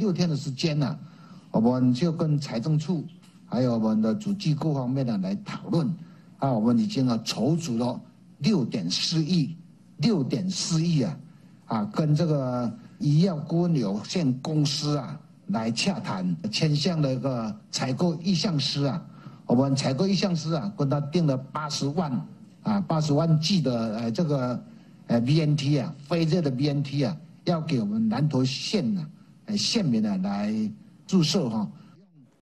六天的时间呢，我们就跟财政处还有我们的主机构方面呢来讨论，啊，我们已经啊筹足了六点四亿，六点四亿啊，啊，跟这个医药顾问有限公司啊来洽谈，签下了一个采购意向师啊，我们采购意向师啊跟他定了八十万啊，八十万剂的呃这个呃 BNT 啊，非热的 BNT 啊。要给我们南投县呢，县民呢来注射哈，